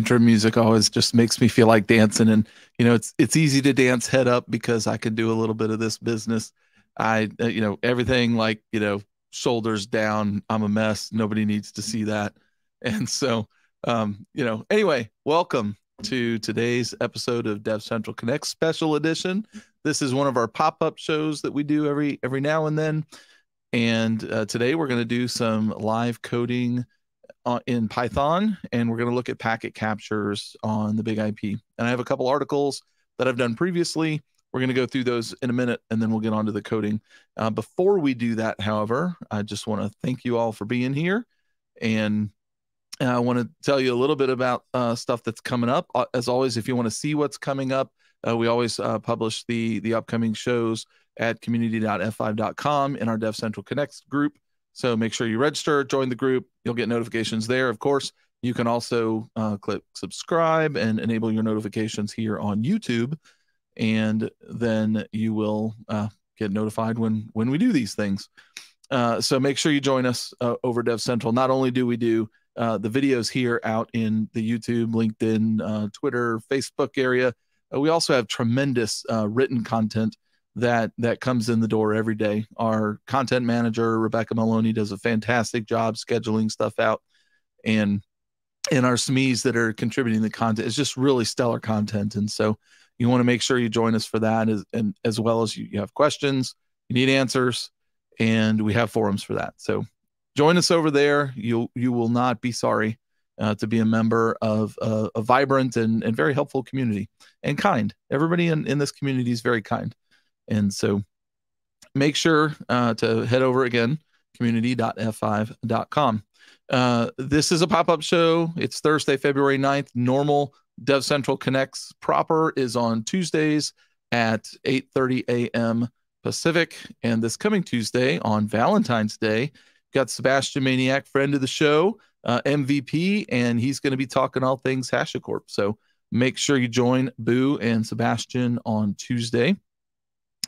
intro music always just makes me feel like dancing. And you know, it's it's easy to dance head up because I can do a little bit of this business. I, uh, you know, everything like you know, shoulders down. I'm a mess. Nobody needs to see that. And so, um, you know, anyway, welcome to today's episode of Dev Central Connect Special Edition. This is one of our pop-up shows that we do every every now and then. And uh, today we're going to do some live coding uh, in Python, and we're going to look at packet captures on the Big IP. And I have a couple articles that I've done previously. We're going to go through those in a minute, and then we'll get on to the coding. Uh, before we do that, however, I just want to thank you all for being here, and I want to tell you a little bit about uh, stuff that's coming up. Uh, as always, if you want to see what's coming up, uh, we always uh, publish the the upcoming shows at community.f5.com in our Dev Central Connects group. So make sure you register, join the group. You'll get notifications there. Of course, you can also uh, click subscribe and enable your notifications here on YouTube, and then you will uh, get notified when when we do these things. Uh, so make sure you join us uh, over Dev Central. Not only do we do uh, the videos here out in the YouTube, LinkedIn, uh, Twitter, Facebook area, we also have tremendous written content that that comes in the door every day. Our content manager Rebecca Maloney does a fantastic job scheduling stuff out, and and our SMEs that are contributing the content is just really stellar content. And so you want to make sure you join us for that, as, and as well as you, you have questions, you need answers, and we have forums for that. So join us over there. You you will not be sorry. Uh, to be a member of uh, a vibrant and, and very helpful community and kind. Everybody in, in this community is very kind. And so make sure uh, to head over again, community.f5.com. Uh, this is a pop up show. It's Thursday, February 9th. Normal Dev Central Connects proper is on Tuesdays at 8:30 a.m. Pacific. And this coming Tuesday on Valentine's Day, got Sebastian Maniak, friend of the show, uh, MVP, and he's going to be talking all things HashiCorp. So make sure you join Buu and Sebastian on Tuesday.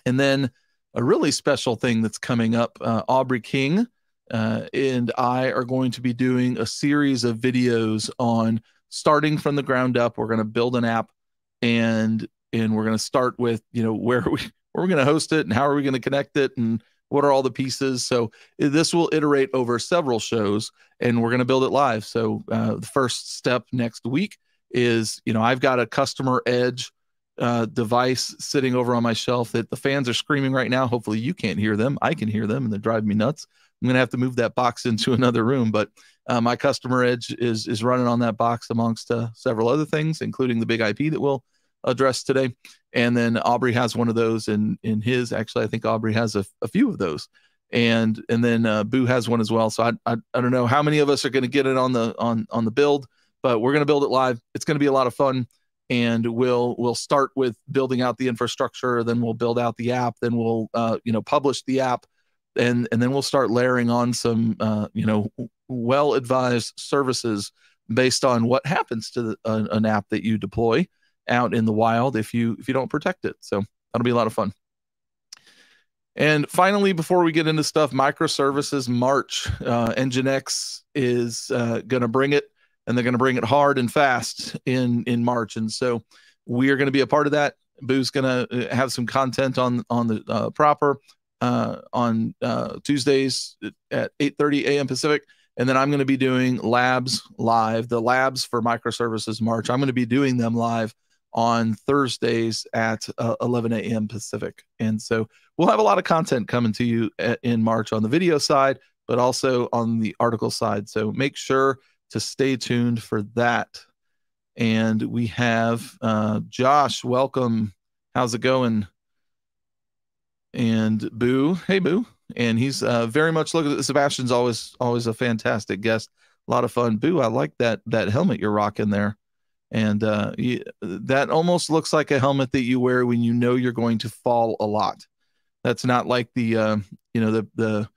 And then a really special thing that's coming up uh, Aubrey King uh, and I are going to be doing a series of videos on starting from the ground up. We're going to build an app and and we're going to start with you know where we where we're going to host it and how are we going to connect it and what are all the pieces so this will iterate over several shows and we're going to build it live so uh, the first step next week is you know i've got a customer edge uh, device sitting over on my shelf that the fans are screaming right now. Hopefully, you can't hear them. I can hear them, and they're driving me nuts. I'm gonna have to move that box into another room, but uh, my customer edge is is running on that box amongst uh, several other things, including the big IP that we'll address today. And then Aubrey has one of those in in his. Actually, I think Aubrey has a, a few of those, and and then uh, Buu has one as well. So I, I I don't know how many of us are going to get it on the on on the build, but we're going to build it live. It's going to be a lot of fun and we'll we'll start with building out the infrastructure then we'll build out the app then we'll uh, you know publish the app and and then we'll start layering on some uh, you know well advised services based on what happens to the, an app that you deploy out in the wild if you if you don't protect it. So that'll be a lot of fun. And finally before we get into stuff microservices march uh, nginx is uh, going to bring it and they're going to bring it hard and fast in in March. And so we are going to be a part of that. Buu's going to uh, have some content on on the uh, proper uh, on uh, Tuesdays at 8:30 a.m. Pacific, and then I'm going to be doing labs live. The labs for microservices March. I'm going to be doing them live on Thursdays at uh, 11 a.m. Pacific, and so we'll have a lot of content coming to you at, in March on the video side, but also on the article side. So make sure to stay tuned for that. And we have uh, Josh. Welcome. How's it going? And Buu. Hey, Buu. And he's uh, very much looking. At Sebastian's always always a fantastic guest. A lot of fun. Buu. I like that that helmet you're rocking there. And uh, you, that almost looks like a helmet that you wear when you know you're going to fall a lot. That's not like the uh, you know the the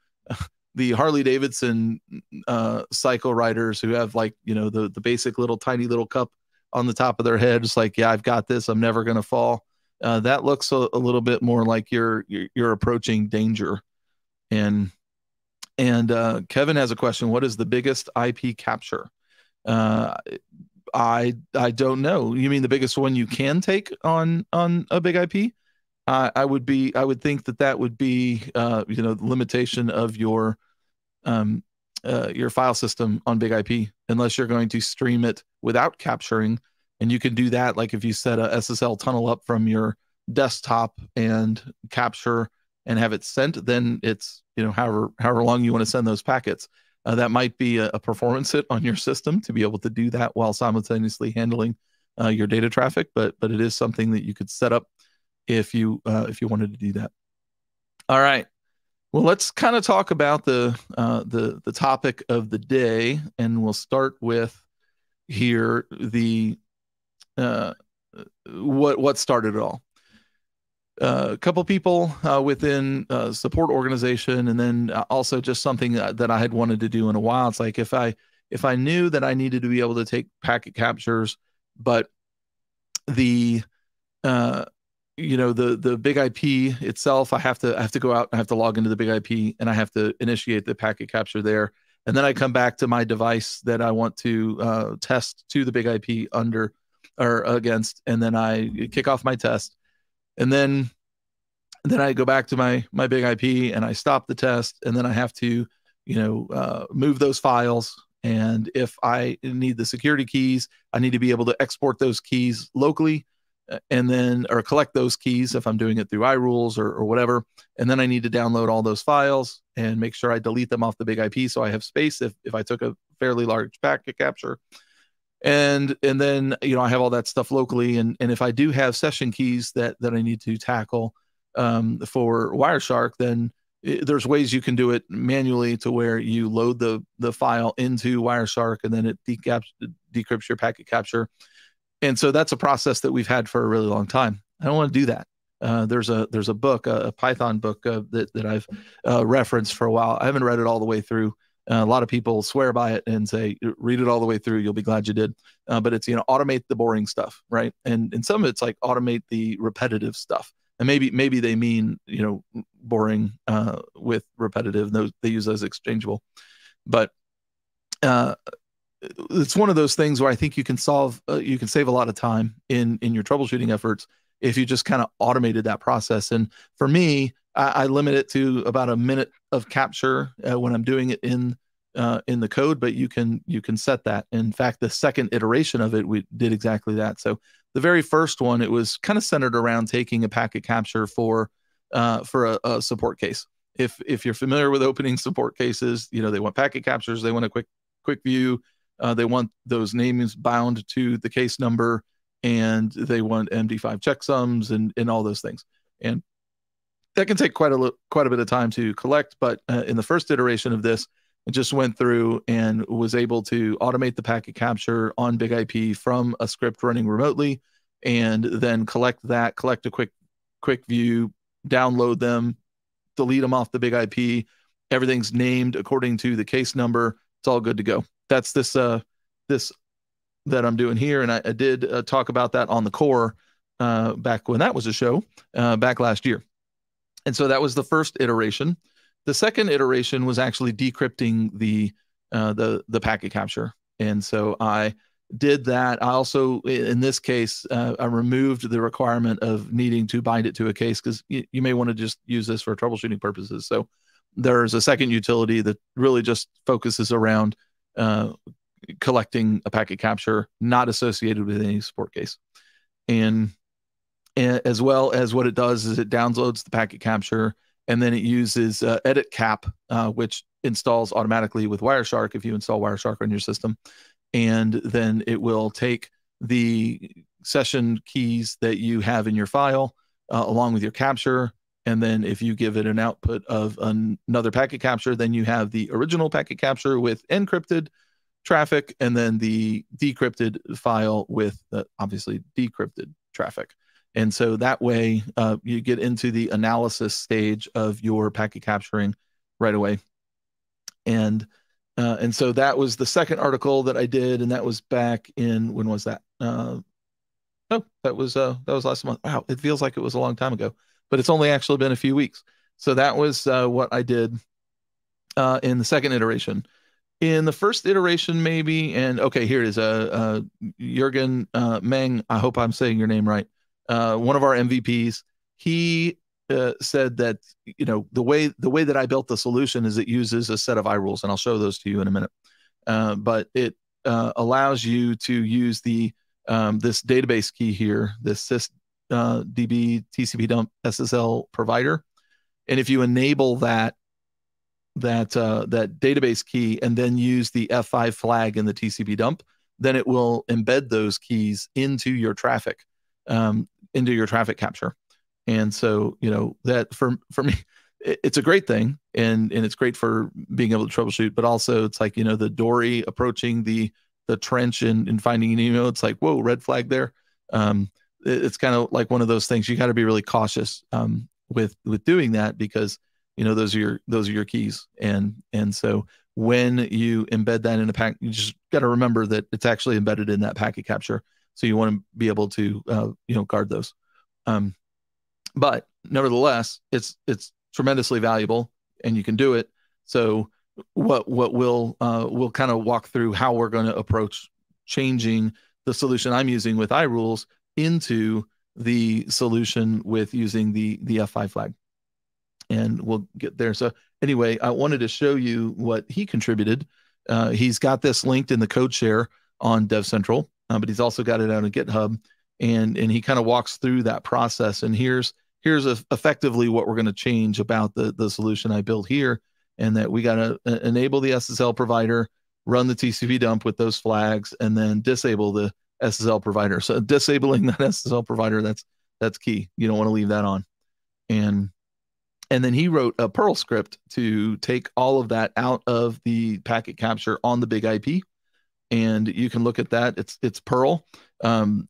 the Harley Davidson uh, cycle riders who have like you know the the basic little tiny little cup on the top of their head, just like yeah, I've got this, I'm never gonna fall. Uh, that looks a, a, little bit more like you're, you're approaching danger. And and uh, Kevin has a question: What is the biggest IP capture? Uh, I I don't know. You mean the biggest one you can take on on a big IP? Uh, I would be I would think that that would be uh, you know the limitation of your um, uh, your file system on Big IP unless you're going to stream it without capturing, and you can do that like if you set a SSL tunnel up from your desktop and capture and have it sent, then it's you know however however long you want to send those packets. Uh, that might be a, a, performance hit on your system to be able to do that while simultaneously handling uh, your data traffic. But but it is something that you could set up if you uh, if you wanted to do that. All right. Well, let's kind of talk about the uh, the the topic of the day, and we'll start with here the uh, what what started it all. Uh, a couple people uh, within a support organization, and then also just something that I had wanted to do in a while. It's like if I if I knew that I needed to be able to take packet captures, but the uh, you know the the big IP itself, I have to I have to go out, I have to log into the big IP, and I have to initiate the packet capture there, and then I come back to my device that I want to uh, test to the big IP under or against, and then I kick off my test. And then then I go back to my my big IP and I stop the test, and then I have to, you know, uh, move those files. And if I need the security keys, I need to be able to export those keys locally, and then or collect those keys if I'm doing it through iRules or, or whatever. And then I need to download all those files and make sure I delete them off the big IP so I have space if if I took a fairly large packet capture. And and then you know I have all that stuff locally, and and if I do have session keys that that I need to tackle um, for Wireshark, then it, there's ways you can do it manually to where you load the the file into Wireshark and then it decaps, decrypts your packet capture, and so that's a process that we've had for a really long time. I don't want to do that. Uh, there's a there's a book, a, a Python book uh, that that I've uh, referenced for a while. I haven't read it all the way through, uh, a lot of people swear by it and say, read it all the way through. You'll be glad you did. Uh, but it's, you know, automate the boring stuff, right? And, and some of it's like automate the repetitive stuff. And maybe, maybe they mean, you know, boring uh, with repetitive. Those, they use those exchangeable. But it's one of those things where I think you can solve, uh, you can save a lot of time in, in your troubleshooting efforts if you just kind of automated that process. And for me, I, I limit it to about a minute of capture uh, when I'm doing it in uh, in the code, but you can you can set that. In fact, the second iteration of it, we did exactly that. So the very first one, it was kind of centered around taking a packet capture for uh, for a, a, support case. If if you're familiar with opening support cases, you know they want packet captures, they want a quick quick view, uh, they want those names bound to the case number, and they want MD5 checksums and and all those things. And that can take quite a little quite a bit of time to collect. But uh, in the first iteration of this, I just went through and was able to automate the packet capture on Big IP from a script running remotely, and then collect that, collect a quick quick view, download them, delete them off the Big IP. Everything's named according to the case number. It's all good to go. That's this uh this that I'm doing here, and I, I did uh, talk about that on the core uh, back when that was a show uh, back last year. And so that was the first iteration. The second iteration was actually decrypting the uh, the the packet capture, and so I did that. I also, in this case, uh, I removed the requirement of needing to bind it to a case because you, you may want to just use this for troubleshooting purposes. So there's a second utility that really just focuses around uh, collecting a packet capture not associated with any support case. And as well as what it does is it downloads the packet capture and then it uses uh, editcap uh, which installs automatically with wireshark if you install wireshark on your system and then it will take the session keys that you have in your file uh, along with your capture and then if you give it an output of an- another packet capture then you have the original packet capture with encrypted traffic and then the decrypted file with obviously decrypted traffic and so that way uh, you get into the analysis stage of your packet capturing right away. And uh, and so that was the second article that I did, and that was back in when was that? Uh, oh, that was uh, that was last month. Wow, it feels like it was a long time ago, but it's only actually been a few weeks. So that was uh, what I did uh, in the second iteration. in the first iteration, maybe. And okay, here it is. Uh, uh Jurgen uh, Mang. I hope I'm saying your name right. Uh, one of our MVPs. He uh, said that you know the way the way that I built the solution is it uses a set of iRules, and I'll show those to you in a minute. Uh, but it uh, allows you to use the um, this database key here, this sys uh, DB TCP dump SSL provider, and if you enable that that uh, that database key and then use the F5 flag in the TCP dump, then it will embed those keys into your traffic, um, into your traffic capture. And so, you know, that for for me, it's a great thing, and and it's great for being able to troubleshoot. But also, it's like you know the dory approaching the the trench and, and Finding Nemo. It's like whoa, red flag there. Um, it's kind of like one of those things you got to be really cautious um, with with doing that because you know those are your those are your keys. And and so when you embed that in a pack you just got to remember that it's actually embedded in that packet capture. So you want to be able to uh, you know guard those. Um, but nevertheless it's it's tremendously valuable and you can do it. So what what we'll uh, we'll kind of walk through how we're going to approach changing the solution i'm using with irules into the solution with using the the f5 flag and we'll get there. So anyway, I wanted to show you what he contributed. Uh, he's got this linked in the code share on Dev Central, uh, but he's also got it out on GitHub, and and he kind of walks through that process. And here's here's a, effectively what we're going to change about the the solution I built here, and that we got to uh, enable the SSL provider, run the TCP dump with those flags, and then disable the SSL provider. So disabling that SSL provider that's that's key. You don't want to leave that on, and and then he wrote a Perl script to take all of that out of the packet capture on the big IP. And you can look at that. It's it's Perl. Um,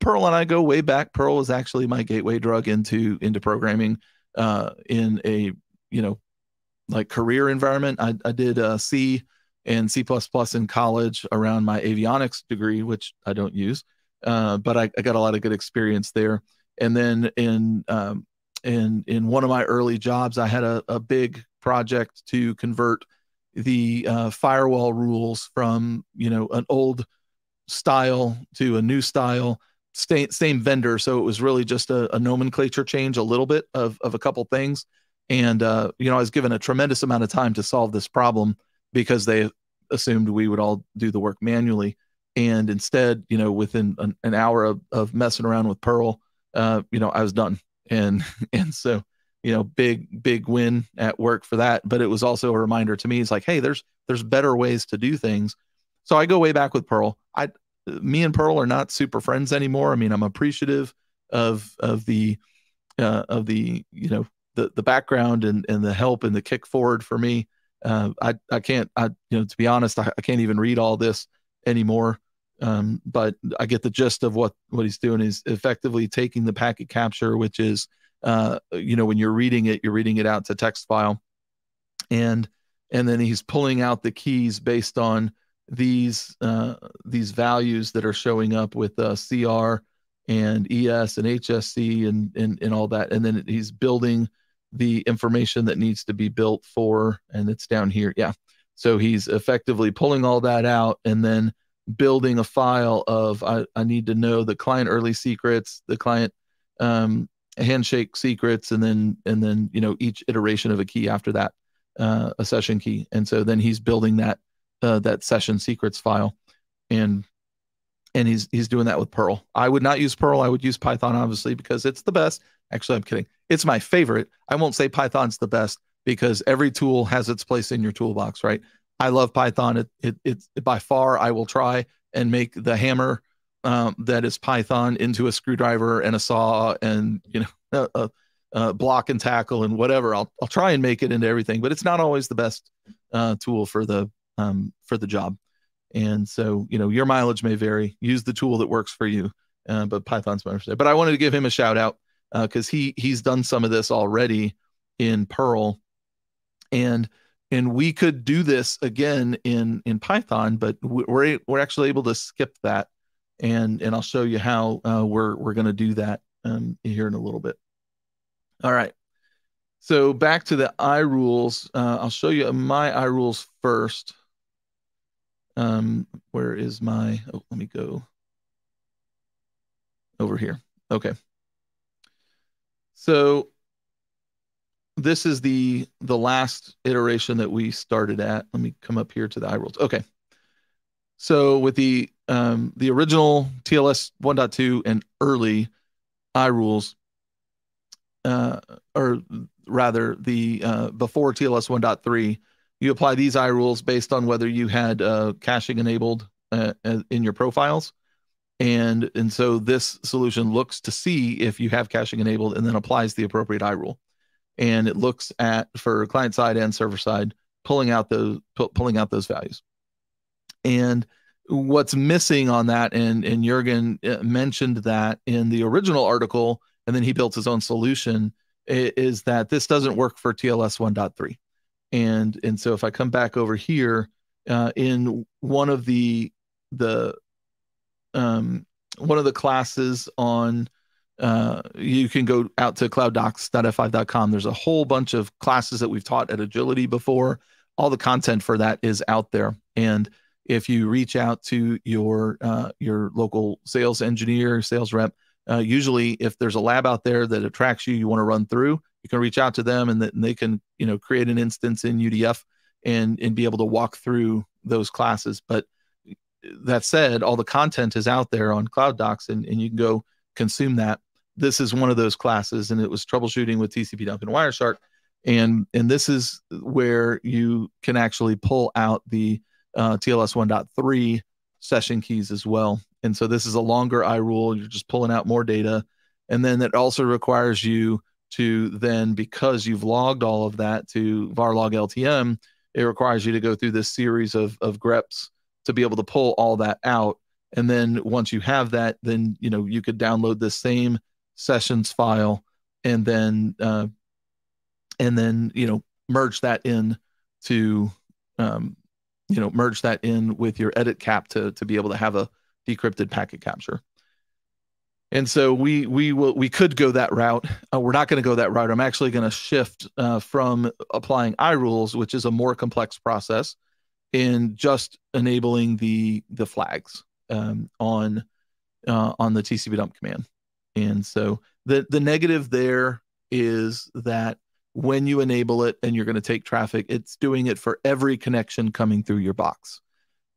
Perl and I go way back. Perl was actually my gateway drug into into programming uh, in a you know like career environment. I, I did uh, C and C++ in college around my avionics degree, which I don't use, uh, but I, I, got a lot of good experience there. And then in um, in in one of my early jobs, I had a, a big project to convert the uh, firewall rules from you know an old style to a new style same, same vendor. So it was really just a, a, nomenclature change a little bit of, of a couple things. And uh, you know i was given a tremendous amount of time to solve this problem because they assumed we would all do the work manually. And instead you know within an, an hour of, of messing around with perl uh, you know i was done. And and so you know big big win at work for that. But it was also a reminder to me it's like hey there's there's better ways to do things. So i go way back with Perl. i me and Perl are not super friends anymore. I mean i'm appreciative of of the uh, of the you know the the background and and the help and the kick forward for me uh, i i can't i you know to be honest I, I can't even read all this anymore. Um, but I get the gist of what what he's doing is effectively taking the packet capture, which is uh, you know when you're reading it, you're reading it out to text file, and and then he's pulling out the keys based on these uh, these values that are showing up with uh, CR and ES and HSC and, and and all that, and then he's building the information that needs to be built for, and it's down here, yeah. So he's effectively pulling all that out, and then building a file of I, I need to know the client early secrets, the client um, handshake secrets, and then and then you know each iteration of a key after that, uh, a session key. And so then he's building that uh, that session secrets file, and and he's he's doing that with Perl. I would not use Perl. I would use Python obviously because it's the best. Actually, I'm kidding. It's my favorite. I won't say Python's the best because every tool has its place in your toolbox, right? I love Python. It, it, it's by far, I will try and make the hammer um, that is Python into a screwdriver and a saw and, you know, a, a, a, block and tackle and whatever. I'll, I'll try and make it into everything, but it's not always the best uh, tool for the, um, for the job. And so, you know, your mileage may vary. Use the tool that works for you. Uh, but Python's my favorite. But I wanted to give him a shout out because uh, he he's done some of this already in Perl, and and we could do this again in in Python, but we're we're actually able to skip that, and and I'll show you how uh, we're we're going to do that um, here in a little bit. All right, so back to the iRules. Uh, I'll show you my iRules first. Um, where is my? Oh, let me go over here. Okay. So this is the the last iteration that we started at. Let me come up here to the iRules. Okay. So with the um, the original TLS 1.2 and early iRules, uh, or rather the uh, before TLS 1.3, you apply these iRules based on whether you had uh, caching enabled uh, in your profiles. And, and so this solution looks to see if you have caching enabled and then applies the appropriate iRule. And it looks at for client side and server side, pulling out those pulling out those values. And what's missing on that, and and Jurgen uh, mentioned that in the original article, and then he built his own solution, is that this doesn't work for TLS 1.3. And and so if I come back over here, uh, in one of the the um, one of the classes on uh, you can go out to clouddocs.f5.com. There's a whole bunch of classes that we've taught at Agility before. All the content for that is out there. And if you reach out to your uh, your local sales engineer, sales rep, uh, usually if there's a lab out there that attracts you, you want to run through, you can reach out to them and, and they can you know create an instance in UDF and and be able to walk through those classes. But that said, all the content is out there on Cloud Docs and, and you can go consume that. This is one of those classes, and it was troubleshooting with TCP dump and Wireshark. And, and this is where you can actually pull out the uh, TLS 1.3 session keys as well. And so this is a longer iRule. You're just pulling out more data. And then it also requires you to then, because you've logged all of that to varlog LTM, it requires you to go through this series of, of greps to be able to pull all that out. And then once you have that, then you know you could download the same sessions file and then uh, and then you know merge that in to um, you know merge that in with your editcap to to be able to have a decrypted packet capture. And so we we will we could go that route. Uh, we're not going to go that route. I'm actually going to shift uh, from applying iRules, which is a more complex process, in just enabling the the flags um, on uh, on the TCP dump command. And so the the negative there is that when you enable it and you're going to take traffic, it's doing it for every connection coming through your box.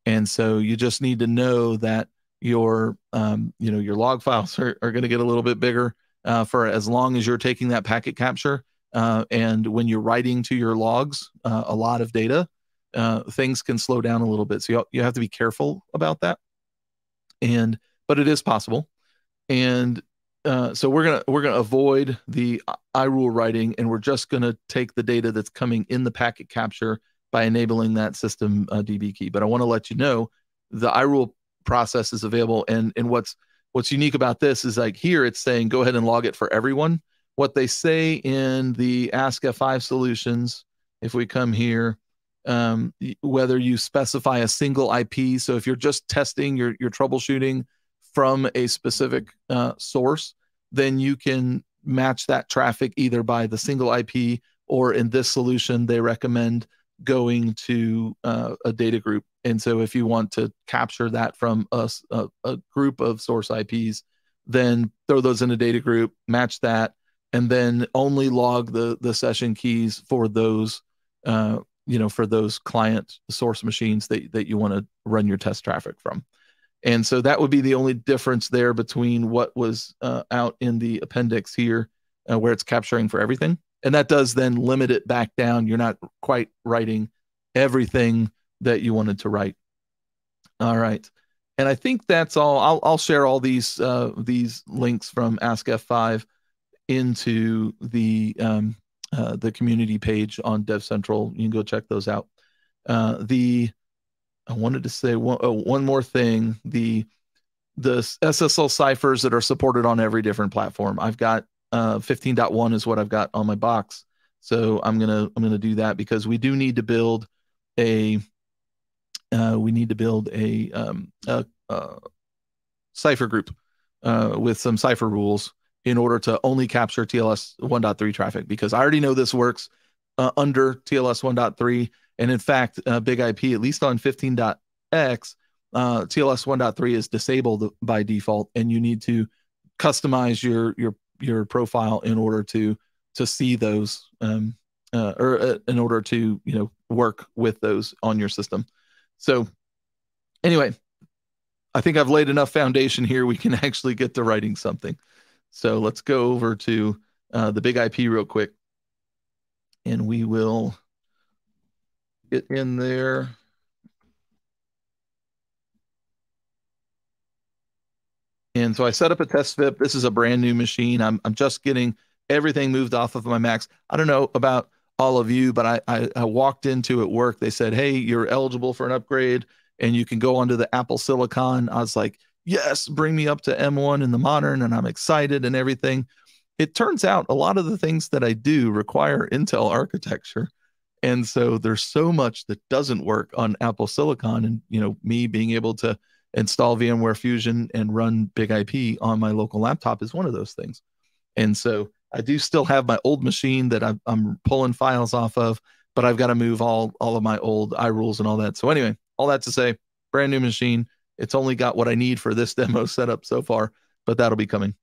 And so you just need to know that your um, you know your log files are, are going to get a little bit bigger uh, for as long as you're taking that packet capture. Uh, and when you're writing to your logs uh, a lot of data, uh, things can slow down a little bit. So you, you have to be careful about that. And but it is possible. And uh, so we're gonna we're gonna avoid the iRule writing, and we're just gonna take the data that's coming in the packet capture by enabling that system uh, DB key. But I want to let you know the iRule process is available, and and what's what's unique about this is like here it's saying go ahead and log it for everyone. What they say in the Ask F5 solutions, if we come here, um, whether you specify a single IP. So if you're just testing your your troubleshooting from a specific uh, source, then you can match that traffic either by the single IP or in this solution they recommend going to uh, a data group. And so if you want to capture that from a, a, a group of source IPs, then throw those in a data group, match that, and then only log the the session keys for those uh, you know for those client source machines that, that you want to run your test traffic from. And so that would be the only difference there between what was uh, out in the appendix here uh, where it's capturing for everything. And that does then limit it back down. You're not quite writing everything that you wanted to write. All right. And i think that's all. I'll, I'll share all these uh, these links from ask f5 into the um, uh, the community page on Dev Central. You can go check those out. Uh, the I wanted to say one, oh, one more thing. The the SSL ciphers that are supported on every different platform. I've got uh, 15.1 is what I've got on my box. So I'm gonna I'm gonna do that because we do need to build a uh, we need to build a, um, a, a cipher group uh, with some cipher rules in order to only capture TLS 1.3 traffic because I already know this works uh, under TLS 1.3. And in fact, uh, Big IP, at least on 15.x, uh, TLS 1.3 is disabled by default, and you need to customize your your your profile in order to to see those um, uh, or uh, in order to you know work with those on your system. So anyway, I think I've laid enough foundation here. We can actually get to writing something. So let's go over to uh, the big IP real quick, and we will get in there. And so I set up a test VIP. This is a brand new machine. I'm, I'm just getting everything moved off of my Macs. I don't know about all of you, but I, I, I walked into at work. They said, Hey, you're eligible for an upgrade and you can go onto the Apple Silicon. I was like, Yes, bring me up to M1 in the modern. And I'm excited and everything. It turns out a lot of the things that I do require Intel architecture. And so there's so much that doesn't work on Apple Silicon. And, you know, me being able to install VMware Fusion and run Big IP on my local laptop is one of those things. And so I do still have my old machine that I'm, pulling files off of, but I've got to move all all of my old iRules and all that. So anyway, all that to say, brand new machine. It's only got what I need for this demo setup so far, but that'll be coming.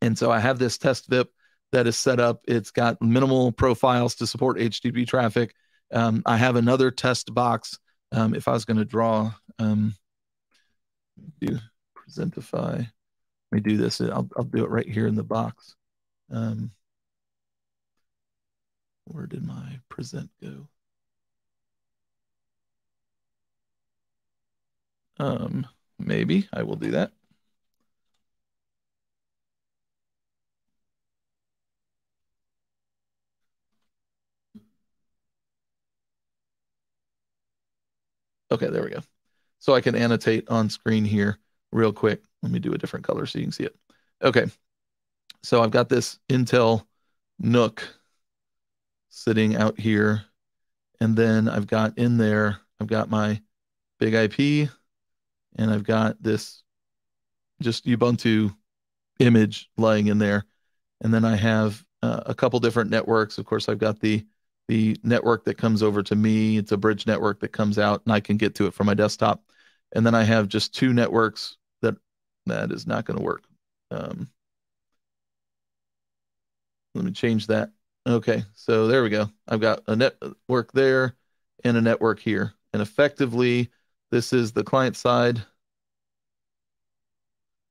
And so I have this test VIP that is set up. It's got minimal profiles to support HTTP traffic. Um, I have another test box. Um, if I was going to draw, um, do presentify, let me do this. I'll, I'll do it right here in the box. Um, where did my present go? Um, maybe I will do that. Okay, there we go. So I can annotate on screen here real quick. Let me do a different color so you can see it. Okay, so I've got this Intel NUC sitting out here. And then I've got in there, I've got my big IP and I've got this just Ubuntu image lying in there. And then I have uh, a couple different networks. Of course, I've got the the network that comes over to me. It's a bridge network that comes out and I can get to it from my desktop. And then I have just two networks that that is not going to work. Um, let me change that. Okay, so there we go. I've got a network there and a network here. And effectively, this is the client side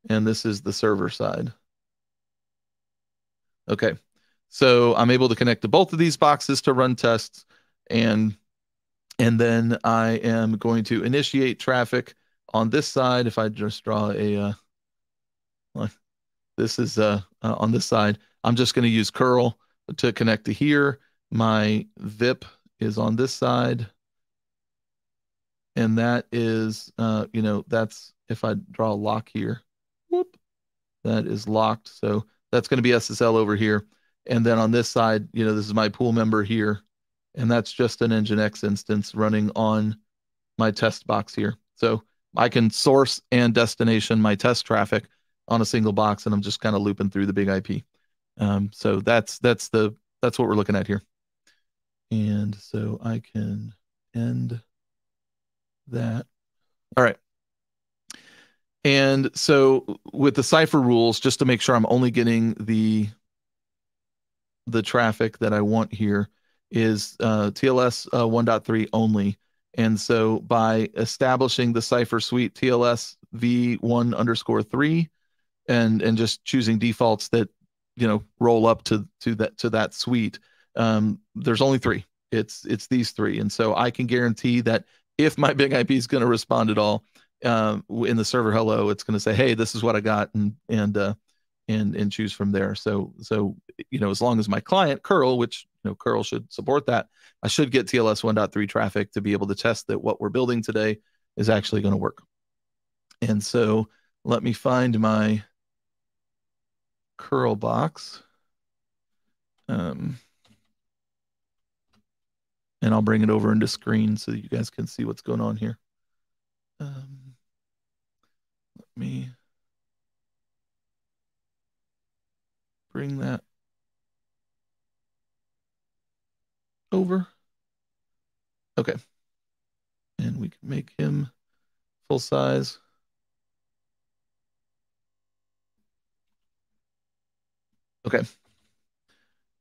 and this is the server side. Okay, so I'm able to connect to both of these boxes to run tests and and then I am going to initiate traffic on this side. If I just draw a, uh, this is uh, uh, on this side, I'm just going to use curl to connect to here. My VIP is on this side. And that is, uh, you know, that's if I draw a lock here, whoop, that is locked. So that's going to be SSL over here. And then on this side, you know, this is my pool member here. And that's just an Nginx instance running on my test box here. So I can source and destination my test traffic on a single box, and I'm just kind of looping through the big IP. Um, so that's that's the that's what we're looking at here. And so I can end that. All right. And so with the cipher rules, just to make sure I'm only getting the the traffic that I want here is uh, TLS uh, 1.3 only. And so by establishing the cipher suite TLS v1 underscore 3 and and just choosing defaults that you know roll up to to that to that suite um, there's only three it's it's these three and so i can guarantee that if my big ip is going to respond at all um, in the server hello it's going to say hey this is what i got and and uh, and and choose from there so so you know as long as my client curl which you know curl should support that i should get tls 1.3 traffic to be able to test that what we're building today is actually going to work and so let me find my curl box. Um, and I'll bring it over into screen so you guys can see what's going on here. Um, let me bring that over. Okay. And we can make him full size. Okay.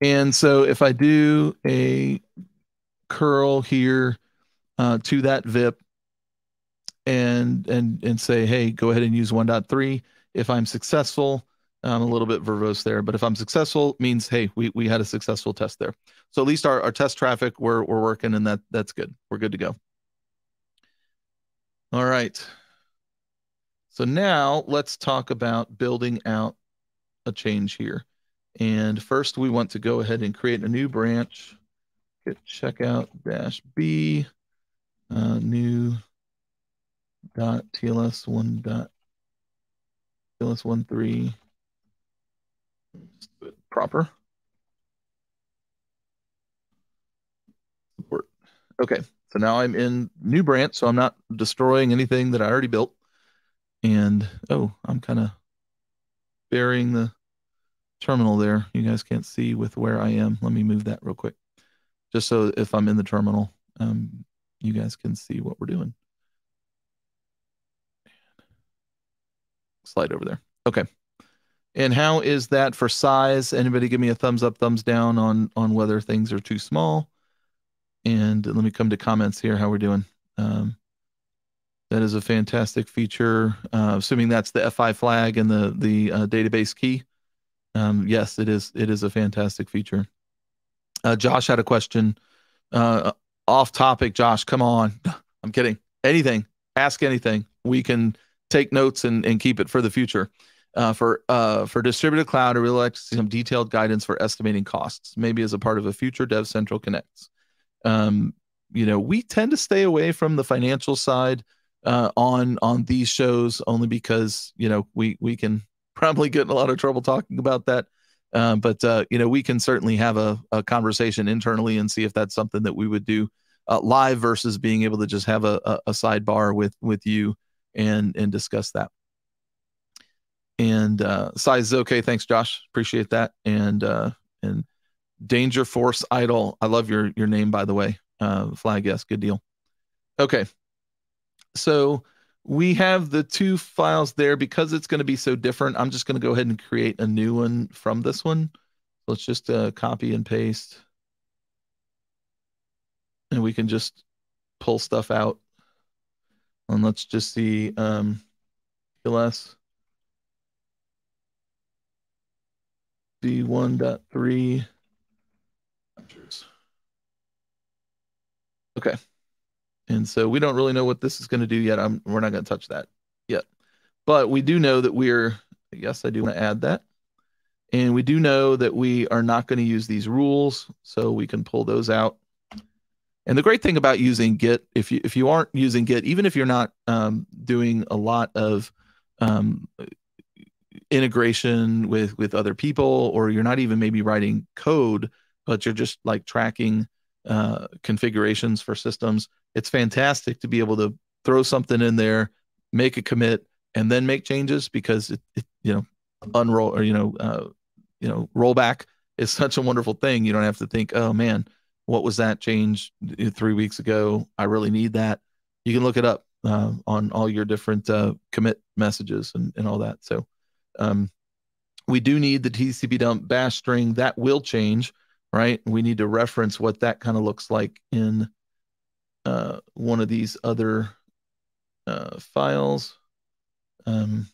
And so if I do a curl here uh, to that VIP and and and say, hey, go ahead and use 1.3. If I'm successful, I'm a little bit verbose there, but if I'm successful, means hey, we we had a successful test there. So at least our, our test traffic we're we're working and that that's good. We're good to go. All right. So now let's talk about building out a change here. And first we want to go ahead and create a new branch. Get checkout dash B, uh, new dot TLS one dot TLS one three proper. Support. Okay, so now I'm in new branch, so I'm not destroying anything that I already built. And oh, I'm kind of burying the terminal there. You guys can't see with where I am. Let me move that real quick. Just so if I'm in the terminal, um, you guys can see what we're doing. Slide over there. Okay. And how is that for size? Anybody give me a thumbs up, thumbs down on on whether things are too small? And let me come to comments here. How we're doing? Um, that is a fantastic feature. Uh, assuming that's the F5 flag and the the uh, database key. Um, yes, it is. It is a fantastic feature. Uh, Josh had a question. Uh, off topic, Josh. Come on. I'm kidding. Anything. Ask anything. We can take notes and, and keep it for the future. Uh, for uh, for distributed cloud, I really like to see some detailed guidance for estimating costs, maybe as a part of a future Dev Central Connects. Um, you know, we tend to stay away from the financial side uh, on on these shows only because you know we we can probably get in a lot of trouble talking about that. Uh, but uh, you know, we can certainly have a, a, conversation internally and see if that's something that we would do uh, live versus being able to just have a, a, a sidebar with with you and and discuss that. And uh, size is okay. Thanks, Josh. Appreciate that. And uh, and Danger Force Idol. I love your your name, by the way. Uh, flag, yes, good deal. Okay, so we have the two files there because it's going to be so different. I'm just going to go ahead and create a new one from this one. Let's just uh, copy and paste. And we can just pull stuff out. And let's just see um, TLS V1.3. Okay. And so we don't really know what this is going to do yet. I'm, we're not going to touch that yet. But we do know that we're, yes, I do want to add that. And we do know that we are not going to use these rules, so we can pull those out. And the great thing about using Git, if you if you aren't using Git, even if you're not um, doing a lot of um, integration with with other people, or you're not even maybe writing code, but you're just like tracking uh, configurations for systems, it's fantastic to be able to throw something in there, make a commit, and then make changes because it, it you know unroll or you know uh, you know rollback is such a wonderful thing. You don't have to think, oh man, what was that change three weeks ago? I really need that. You can look it up uh, on all your different uh, commit messages and, and all that. So um, we do need the TCP dump bash string that will change, right? We need to reference what that kind of looks like in uh, one of these other uh, files. Um,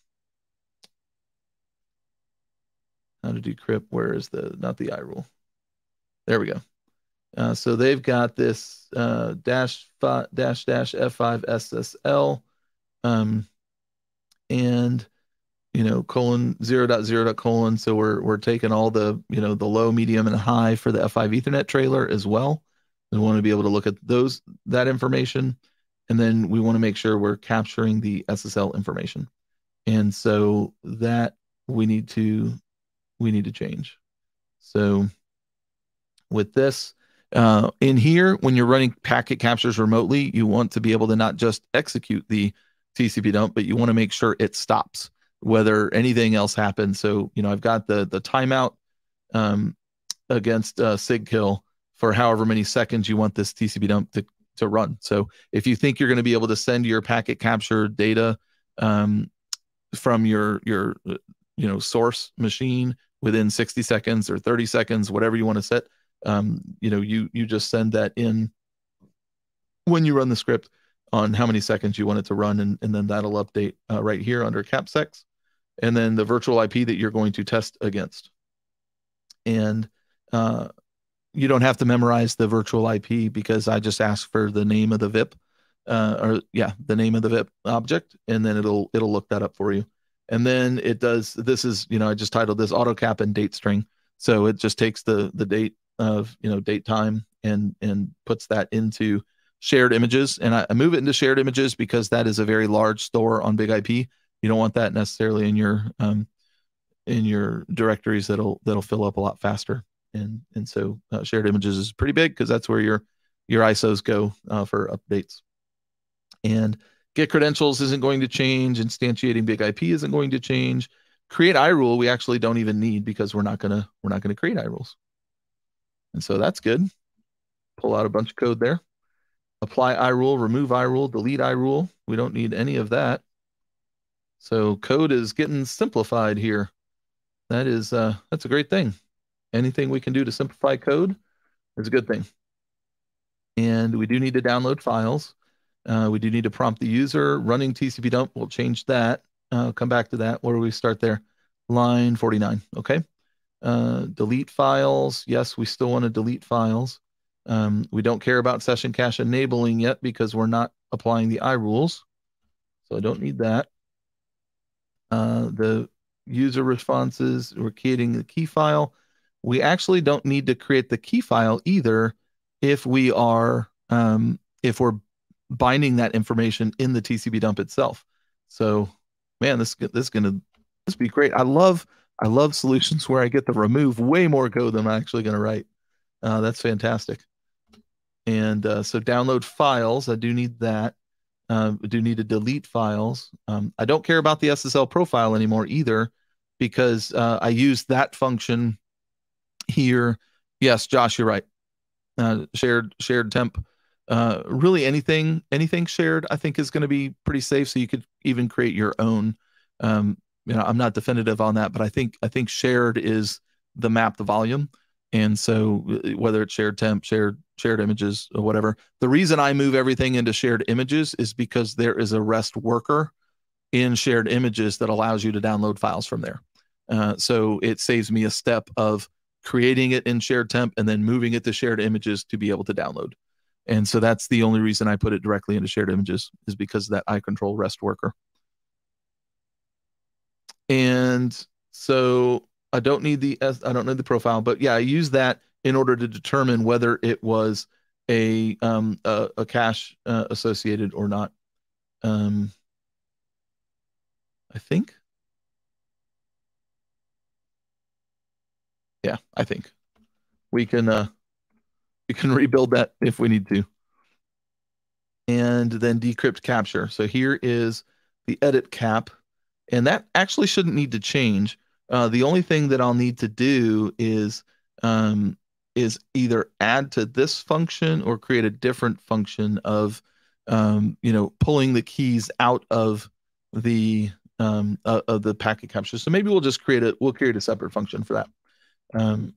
how to decrypt? Where is the not the iRule? There we go. Uh, so they've got this uh, dash five, dash dash F5 SSL, um, and you know colon zero dot zero dot colon. So we're we're taking all the you know the low, medium, and high for the F5 Ethernet trailer as well. We want to be able to look at those that information, and then we want to make sure we're capturing the SSL information. And so that we need to we need to change. So with this uh, in here, when you're running packet captures remotely, you want to be able to not just execute the TCP dump, but you want to make sure it stops whether anything else happens. So you know I've got the the timeout um, against uh, SIGKILL for however many seconds you want this TCP dump to to run. So if you think you're going to be able to send your packet capture data um, from your your you know source machine within 60 seconds or 30 seconds, whatever you want to set, um, you know you you just send that in when you run the script on how many seconds you want it to run, and, and then that'll update uh, right here under capsex, and then the virtual IP that you're going to test against. And uh, you don't have to memorize the virtual IP because I just ask for the name of the VIP, uh, or yeah, the name of the VIP object, and then it'll it'll look that up for you. And then it does. This is you know I just titled this AutoCap and date string, so it just takes the the date of you know date time and and puts that into shared images. And I, I move it into shared images because that is a very large store on Big IP. You don't want that necessarily in your um, in your directories. That'll that'll fill up a lot faster. And and so uh, shared images is pretty big because that's where your your ISOs go uh, for updates. And get credentials isn't going to change. Instantiating Big IP isn't going to change. Create iRule we actually don't even need because we're not gonna we're not gonna create iRules. And so that's good. Pull out a bunch of code there apply iRule, remove iRule, delete iRule. We don't need any of that. So code is getting simplified here. That is uh, that's a great thing. Anything we can do to simplify code is a good thing. And we do need to download files. Uh, we do need to prompt the user. Running TCP dump, we'll change that. Uh, come back to that. Where do we start there? Line 49. Okay. Uh, delete files. Yes, we still want to delete files. Um, we don't care about session cache enabling yet because we're not applying the iRules. So I don't need that. Uh, the user responses, we're creating the key file. We actually don't need to create the key file either if we are um, if we're binding that information in the TCP dump itself. So, man, this this is gonna this be great. I love I love solutions where I get to remove way more code than I'm actually to write. Uh, that's fantastic. And uh, so download files, I do need that. Uh, I do need to delete files. Um, I don't care about the SSL profile anymore either because uh, I use that function here. Yes, Josh, you're right. Uh, shared shared temp. Uh, really anything anything shared I think is going to be pretty safe. So you could even create your own. Um, you know, I'm not definitive on that, but I think I think shared is the map the volume. And so uh, whether it's shared temp, shared shared images or whatever, the reason I move everything into shared images is because there is a REST worker in shared images that allows you to download files from there. Uh, so it saves me a step of creating it in shared temp and then moving it to shared images to be able to download. And so that's the only reason I put it directly into shared images is because that control REST worker. And so I don't need the I don't need the profile, but yeah, I use that in order to determine whether it was a um a, a cache uh, associated or not. Um, I think. Yeah, I think we can uh we can rebuild that if we need to. And then decrypt capture. So here is the editcap, and that actually shouldn't need to change uh, the only thing that I'll need to do is um, is either add to this function or create a different function of um, you know pulling the keys out of the um, uh, of the packet capture. So maybe we'll just create a we'll create a separate function for that. Um,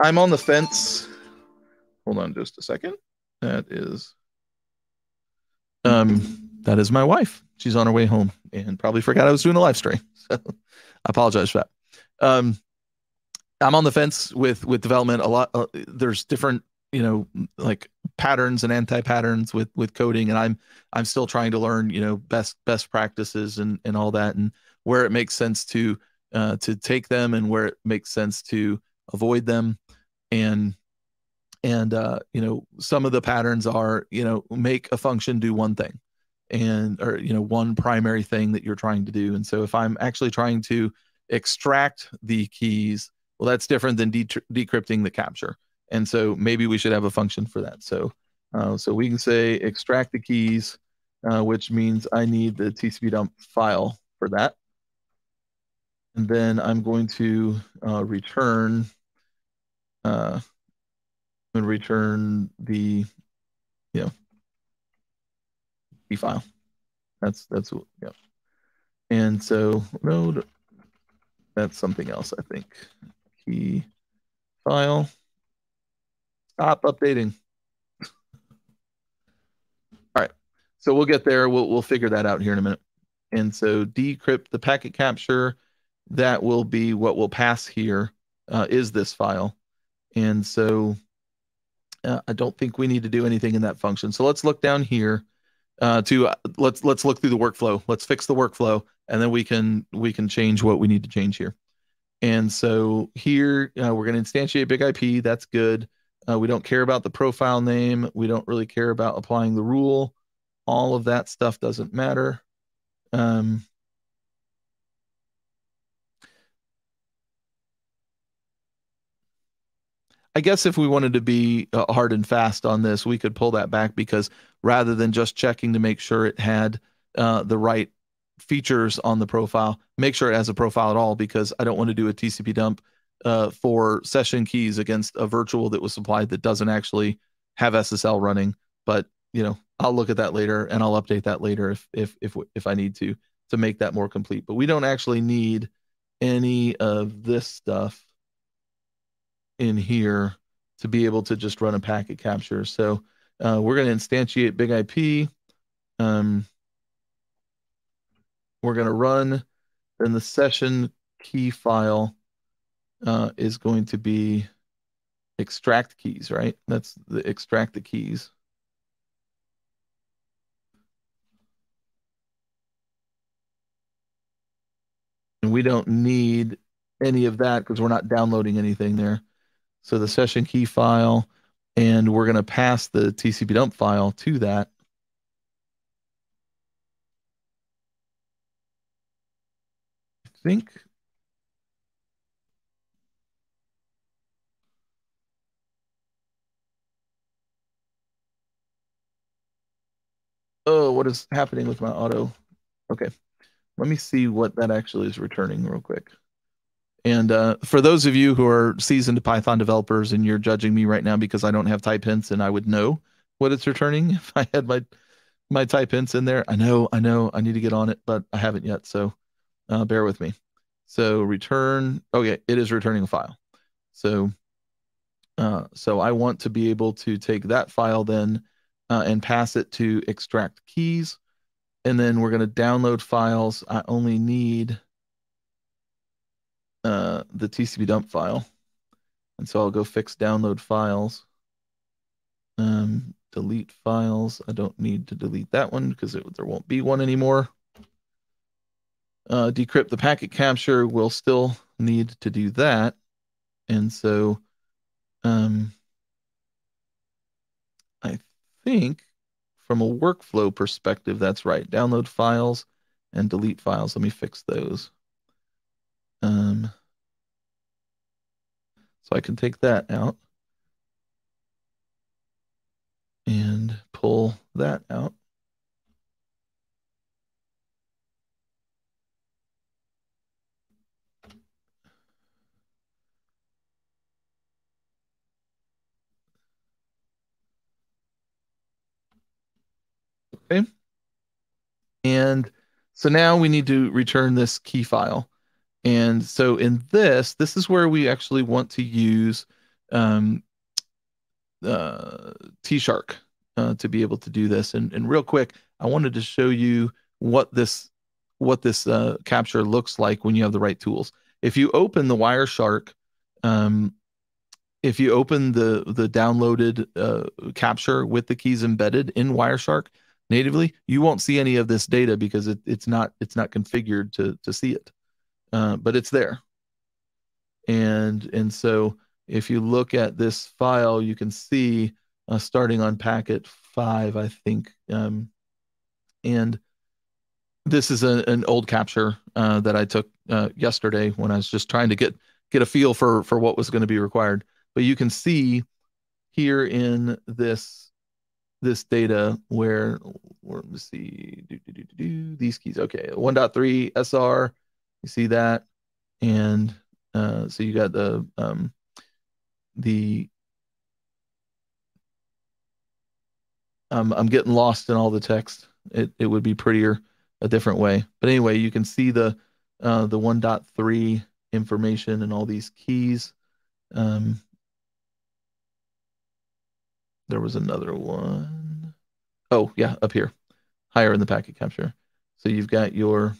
I'm on the fence. Hold on just a second. That is um that is my wife. She's on her way home and probably forgot I was doing a live stream. So I apologize for that. Um, I'm on the fence with with development a lot. Uh, there's different, you know, like patterns and anti patterns with with coding, and I'm I'm still trying to learn, you know, best best practices and and all that, and where it makes sense to uh, to take them and where it makes sense to avoid them, and and uh, you know some of the patterns are you know make a function do one thing and or you know one primary thing that you're trying to do. And so if i'm actually trying to extract the keys well that's different than de- decrypting the capture. And so maybe we should have a function for that. So uh, so we can say extract the keys uh, which means i need the tcp dump file for that and then i'm going to uh, return uh, and return the you know, file. That's that's yeah. And so node, that's something else, I think. Key file. Stop updating. All right. So we'll get there. We'll we'll figure that out here in a minute. And so decrypt the packet capture. That will be what will pass here. Uh, is this file. And so uh, I don't think we need to do anything in that function. So let's look down here uh, to uh, let's let's look through the workflow. Let's fix the workflow, and then we can we can change what we need to change here. And so here uh, we're going to instantiate big IP. That's good. Uh, we don't care about the profile name. We don't really care about applying the rule. All of that stuff doesn't matter. Um, I guess if we wanted to be uh, hard and fast on this, we could pull that back because rather than just checking to make sure it had uh, the right features on the profile, make sure it has a profile at all because I don't want to do a TCP dump uh, for session keys against a virtual that was supplied that doesn't actually have SSL running. But you know, I'll look at that later and I'll update that later if if if if I need to to make that more complete. But we don't actually need any of this stuff in here to be able to just run a packet capture. So uh, we're going to instantiate big IP. Um, we're going to run, then the session key file uh, is going to be extract keys, right? That's the extract the keys. And we don't need any of that because we're not downloading anything there. So the session key file, and we're going to pass the TCP dump file to that. I think Oh, what is happening with my auto? Okay. Let me see what that actually is returning real quick. And uh, for those of you who are seasoned Python developers and you're judging me right now because I don't have type hints and I would know what it's returning if I had my my type hints in there. I know, I know, I need to get on it, but I haven't yet. So uh, bear with me. So return. Okay, it is returning a file. So uh, so I want to be able to take that file then uh, and pass it to extract keys. And then we're going to download files. I only need uh, the TCP dump file. And so I'll go fix download files. Um, delete files. I don't need to delete that one because there won't be one anymore. Uh, decrypt the packet capture. We'll still need to do that. And so um, I think from a workflow perspective, that's right. Download files and delete files. Let me fix those. Um, so I can take that out and pull that out. Okay. And so now we need to return this key file. And so in this, this is where we actually want to use um, uh, T-Shark uh, to be able to do this. And, and real quick, I wanted to show you what this what this uh, capture looks like when you have the right tools. If you open the Wireshark, um, if you open the the downloaded uh, capture with the keys embedded in Wireshark natively, you won't see any of this data because it, it's not it's not configured to to see it uh, but it's there. And and so if you look at this file, you can see uh, starting on packet five, I think, um, and this is a, an old capture uh, that I took uh, yesterday when I was just trying to get get a feel for for what was going to be required. But you can see here in this this data where, let me see do, do, do, do, these keys. Okay, 1.3 SR you see that, and uh, so you got the um, the um, I'm getting lost in all the text. It it would be prettier a different way. But anyway, you can see the uh, the 1.3 information and all these keys. Um, there was another one. Oh yeah, up here, higher in the packet capture. So you've got your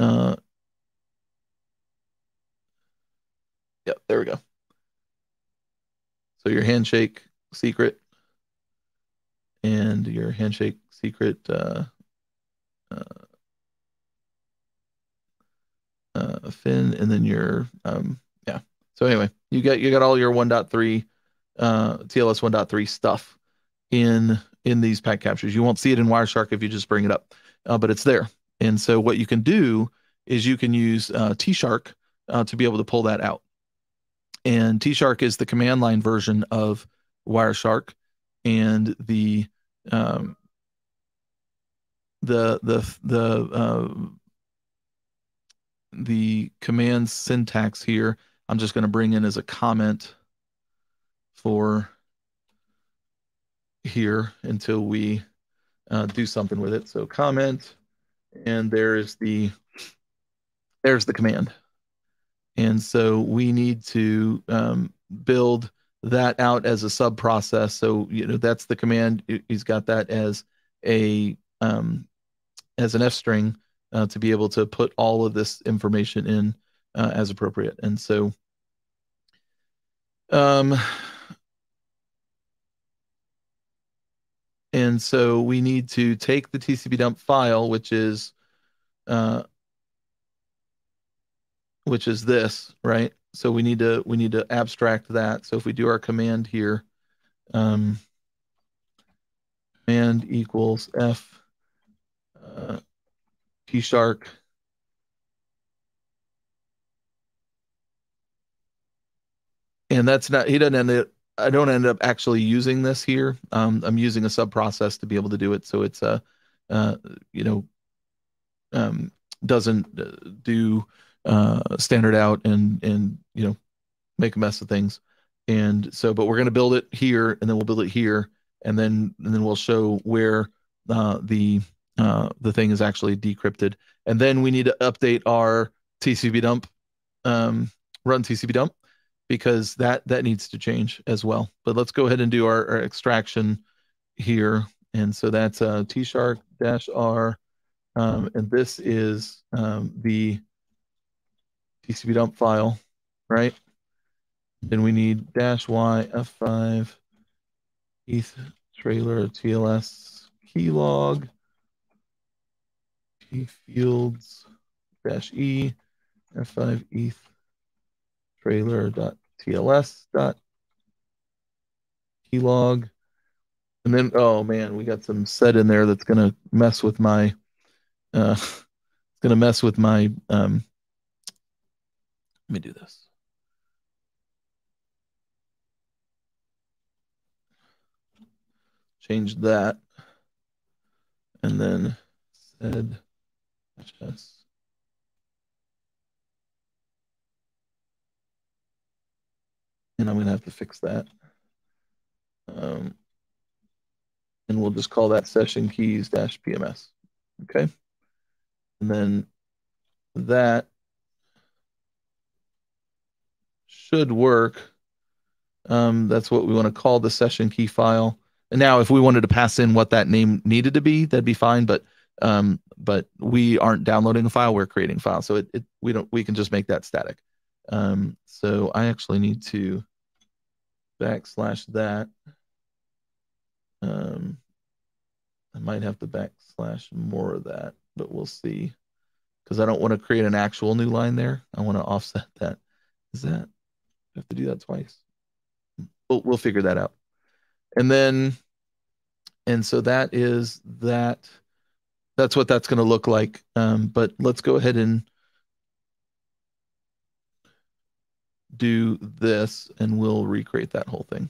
uh, yep, there we go. So your handshake secret and your handshake secret uh, uh, uh, fin, and then your um, yeah. So anyway, you got you got all your 1.3 uh, TLS 1.3 stuff in in these pack captures. You won't see it in Wireshark if you just bring it up, uh, but it's there. And so what you can do is you can use uh, T-Shark uh, to be able to pull that out. And T-Shark is the command line version of Wireshark, and the um, the the the uh, the command syntax here. I'm just going to bring in as a comment for here until we uh, do something with it. So comment, and there's the there's the command. And so we need to um, build that out as a sub process. So you know that's the command. He's got that as a um, as an F string uh, to be able to put all of this information in uh, as appropriate. And so um, and so we need to take the TCP dump file, which is uh, which is this, right? So we need to we need to abstract that. So if we do our command here, um, command equals f uh, t shark and that's not he doesn't end it I don't end up actually using this here. Um, I'm using a sub process to be able to do it. So it's a, uh, you know, um, doesn't uh, do uh, standard out and and you know make a mess of things. And so, but we're going to build it here, and then we'll build it here, and then and then we'll show where uh, the uh, the thing is actually decrypted. And then we need to update our TCP dump, um, run TCP dump, because that that needs to change as well. But let's go ahead and do our, our extraction here. And so that's uh, tshark dash r, um, and this is um, the TCP dump file, right? Then we need dash y f5 ETH trailer TLS keylog t fields dash e f5 ETH trailer dot tls dot keylog and then oh man we got some set in there that's gonna mess with my uh it's gonna mess with my um let me do this. Change that. And then said yes. And I'm going to have to fix that. Um, and we'll just call that session keys dash PMS. Okay. And then that should work. Um, that's what we want to call the session key file. And now, if we wanted to pass in what that name needed to be, that'd be fine. But um, but we aren't downloading a file; we're creating a file. So it, it we don't we can just make that static. Um, so I actually need to backslash that. Um, I might have to backslash more of that, but we'll see. Because I don't want to create an actual new line there. I want to offset that. Is that I have to do that twice. We'll, we'll figure that out. And then, and so that is that. That's what that's going to look like. Um, but let's go ahead and do this and we'll recreate that whole thing.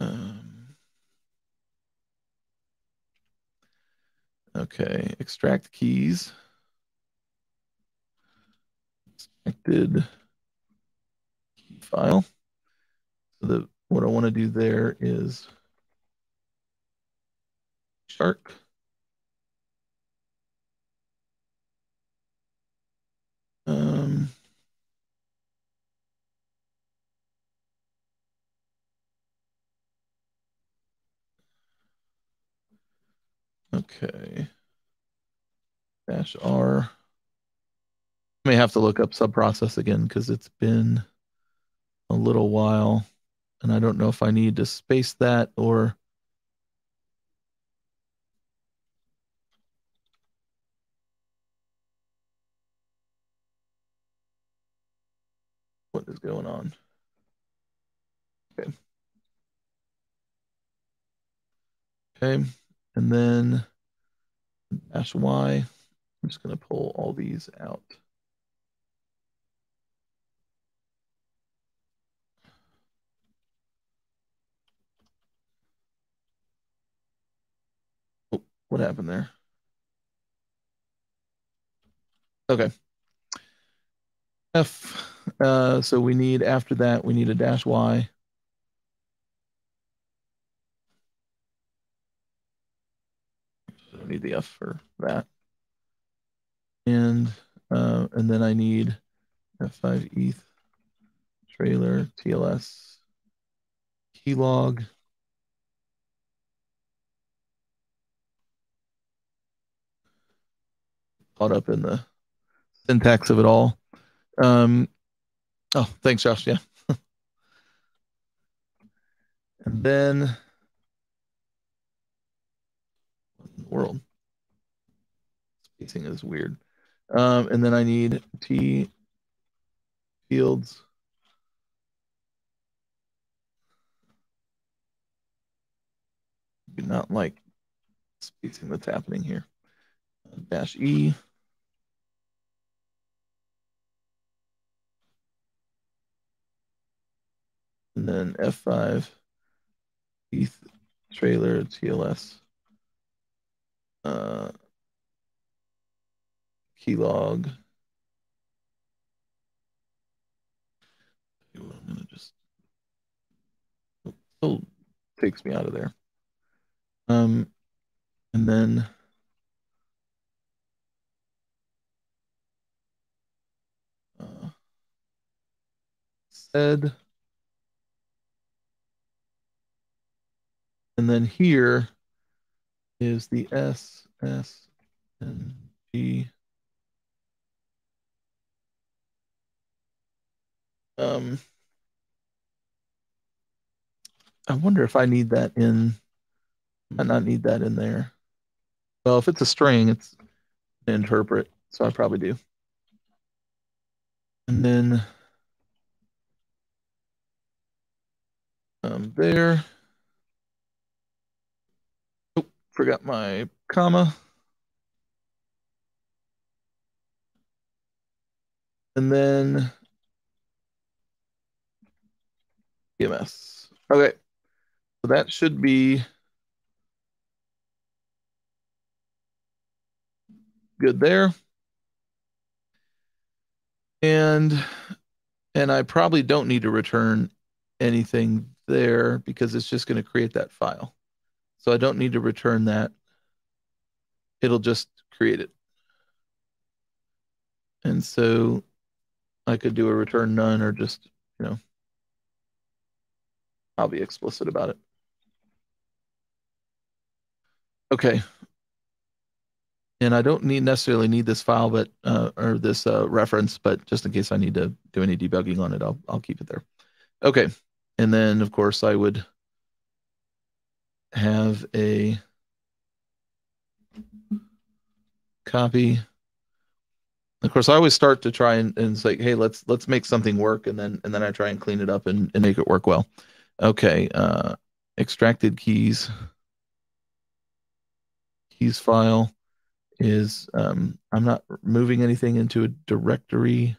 Um, okay, extract keys connected key file. So the what I want to do there is shark. Um, okay. Dash R. I may have to look up subprocess again because it's been a little while and I don't know if I need to space that or what is going on. Okay. Okay, and then dash Y. I'm just going to pull all these out. Oh, what happened there? Okay. F, uh, so we need, after that, we need a dash Y. need the F for that. And, uh, and then I need F5 ETH trailer TLS keylog. Caught up in the syntax of it all. Um, oh, thanks, Josh. Yeah. and then, world? Spacing is weird. Um, and then I need T fields. Do not like spacing that's happening here. Dash E. and then F5, ETH trailer, TLS, uh, keylog. I'm gonna just still takes me out of there. Um, and then uh, sed. And then here is the S, S, and G. Um, I wonder if I need that in, I not need that in there. Well, if it's a string, it's interpret, so I probably do. And then um, there. Forgot my comma. And then EMS. Okay. So that should be good there. And and I probably don't need to return anything there because it's just going to create that file. So I don't need to return that. It'll just create it. And so I could do a return none or just, you know, I'll be explicit about it. Okay. And I don't need necessarily need this file, but uh, or this uh, reference, but just in case I need to do any debugging on it, I'll I'll keep it there. Okay. And then of course I would have a copy. Of course, I always start to try and, and say, hey, let's let's make something work, and then and then I try and clean it up and, and make it work well. Okay, uh, extracted keys keys file is um, I'm not moving anything into a directory.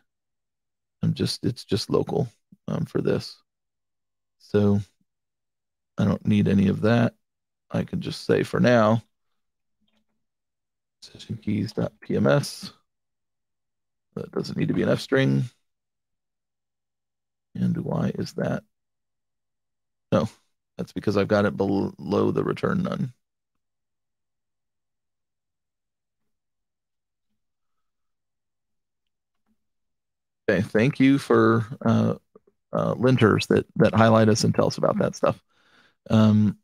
I'm just it's just local um, for this, so I don't need any of that. I can just say for now, session keys.pms. That doesn't need to be an F string. And why is that? No, that's because I've got it below the return none. Okay, thank you for uh, uh, linters that that highlight us and tell us about that stuff. Um,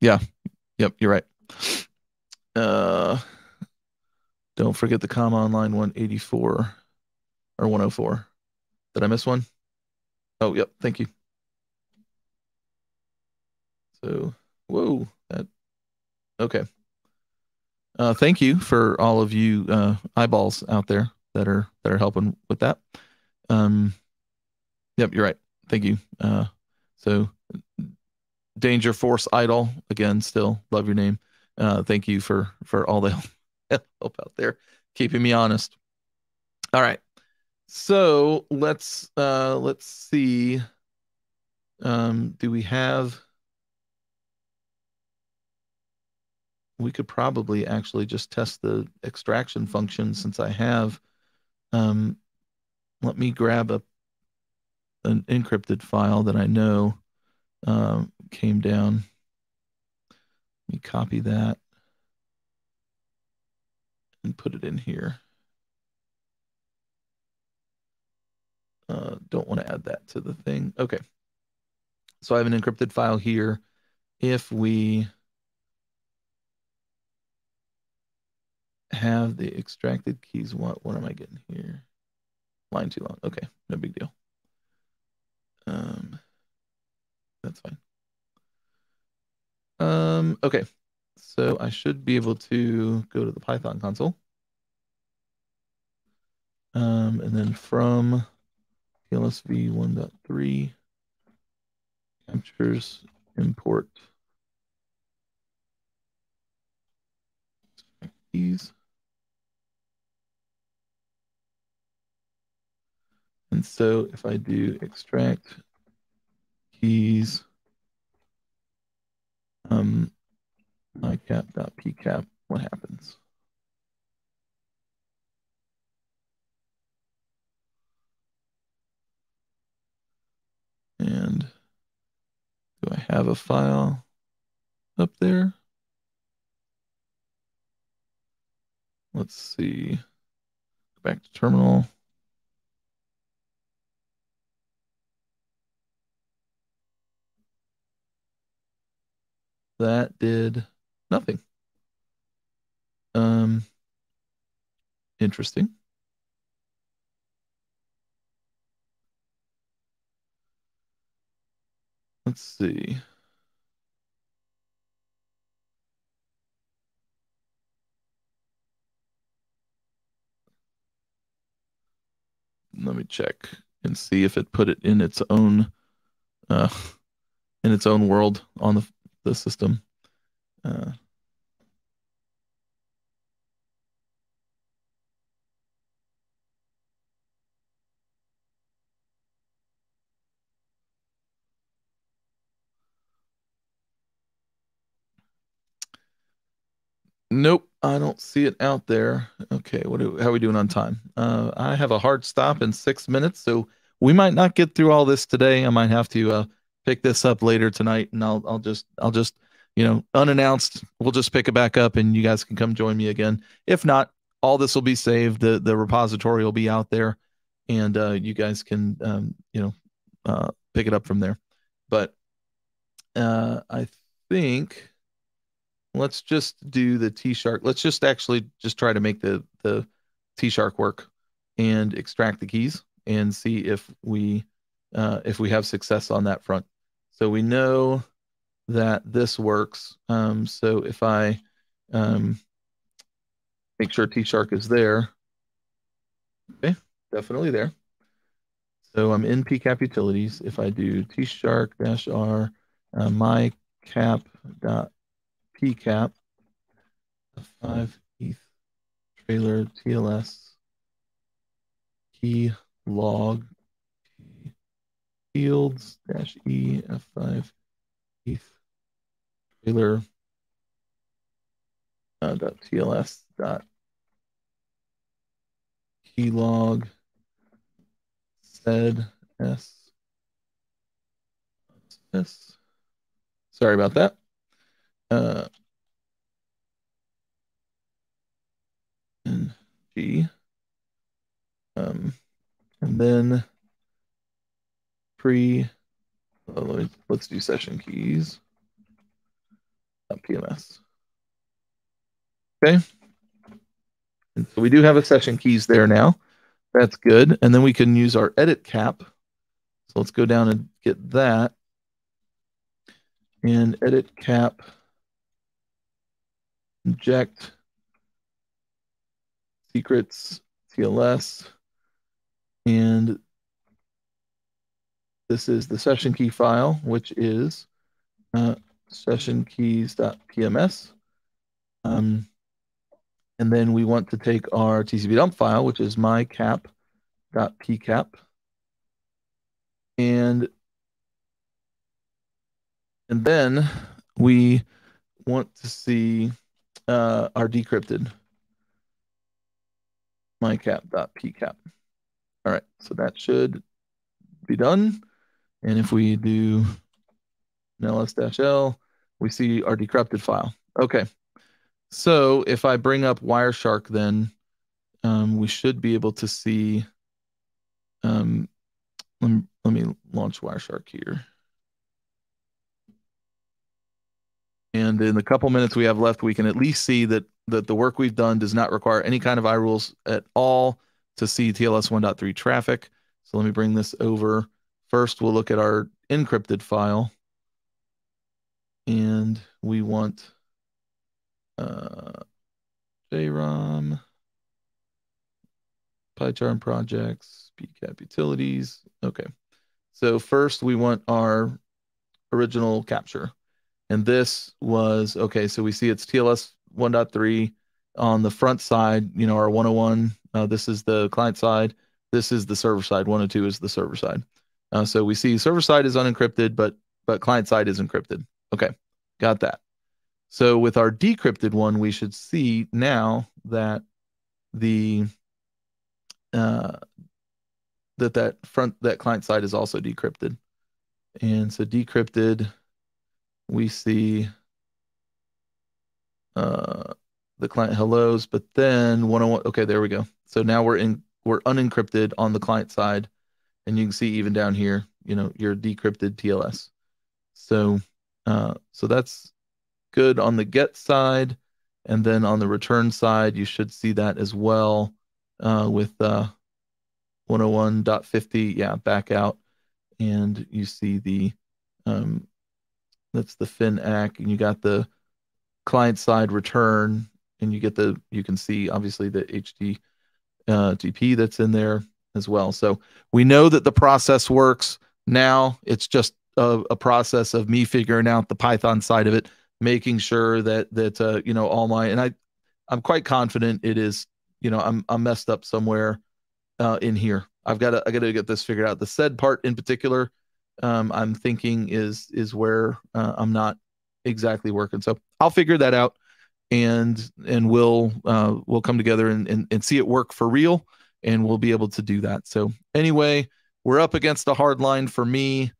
yeah, yep, you're right. Uh, don't forget the comma on line 184 or 104. Did I miss one? Oh, yep, thank you. So, whoa, that okay. Uh, thank you for all of you uh, eyeballs out there that are that are helping with that. Um, yep, you're right. Thank you. Uh, so, Danger Force Idol again. Still love your name. Uh, thank you for for all the help out there, keeping me honest. All right, so let's uh, let's see. Um, do we have? we could probably actually just test the extraction function since I have. Um, let me grab a an encrypted file that I know um, came down. Let me copy that and put it in here. Uh, don't want to add that to the thing. Okay. So I have an encrypted file here. If we have the extracted keys. What what am I getting here? Line too long. Okay, no big deal. Um, that's fine. Um, okay, so I should be able to go to the Python console. Um, and then from TLSV 1.3 captures import keys. And so if I do extract keys, um, mycap.pcap, what happens? And do I have a file up there? Let's see. Go back to terminal. That did nothing. Um, interesting. Let's see. Let me check and see if it put it in its own uh, in its own world on the the system. Uh, Nope, I don't see it out there. Okay, what how are we doing on time? Uh, I have a hard stop in six minutes, so we might not get through all this today. I might have to uh, pick this up later tonight, and I'll I'll just I'll just you know unannounced. We'll just pick it back up, and you guys can come join me again. If not, all this will be saved. the The repository will be out there, and uh, you guys can um, you know uh, pick it up from there. But uh, I think let's just do the T shark. Let's just actually just try to make the the T shark work and extract the keys and see if we uh, if we have success on that front. So we know that this works. Um, so if I um, make sure T-Shark is there, okay, definitely there. So I'm in PCAP utilities. If I do T-Shark dash R, uh, my cap dot PCAP, five ETH trailer TLS key log fields dash E F5 ETH trailer uh, dot TLS dot keylog sed s this. Sorry about that. Uh, and G. Um, and then pre, oh, let me, let's do session keys. PMS. Okay. And so we do have a session keys there now. That's good. And then we can use our editcap. So let's go down and get that. And editcap, inject secrets, TLS, and this is the session key file, which is uh, session keys.pms. Um, and then we want to take our TCP dump file, which is mycap.pcap. And, and then we want to see uh, our decrypted mycap.pcap. All right, so that should be done. And if we do ls-l, we see our decrypted file. Okay, so if I bring up Wireshark, then um, we should be able to see. Um, let, me, let me launch Wireshark here. And in the couple minutes we have left, we can at least see that that the work we've done does not require any kind of iRules at all to see TLS 1.3 traffic. So let me bring this over. First, we'll look at our encrypted file. And we want uh, JROM, PyCharm projects, PCAP utilities. Okay. So first we want our original capture. And this was, okay, so we see it's TLS 1.3 on the front side, you know, our 101. Uh, this is the client side. This is the server side. 102 is the server side. Uh, so we see server side is unencrypted, but but client side is encrypted. Okay, got that. So with our decrypted one, we should see now that the uh, that that front that client side is also decrypted. And so decrypted, we see uh, the client hellos, but then 101. Okay, there we go. So now we're in we're unencrypted on the client side, and you can see even down here, you know, your decrypted TLS. So uh, so that's good on the get side. And then on the return side, you should see that as well uh, with uh, 101.50. Yeah, back out. And you see the, um, that's the FIN-ACK, and you got the client side return, and you get the, you can see obviously the HD uh, TP that's in there as well. So we know that the process works now. It's just a, a process of me figuring out the Python side of it making sure that that uh, you know all my and I I'm quite confident it is you know I'm I'm messed up somewhere uh, in here. I've got to I got to get this figured out. The sed part in particular, um, I'm thinking is is where uh, I'm not exactly working. So I'll figure that out, and and we'll uh, we'll come together and, and and see it work for real, and we'll be able to do that. So anyway, we're up against a hard line for me.